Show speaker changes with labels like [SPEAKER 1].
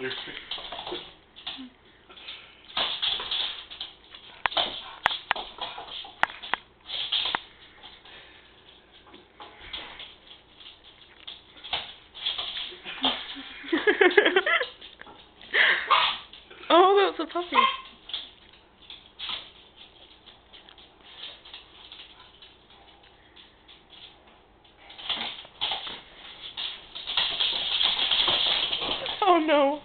[SPEAKER 1] shoulder.
[SPEAKER 2] oh, that's a puppy. Oh no.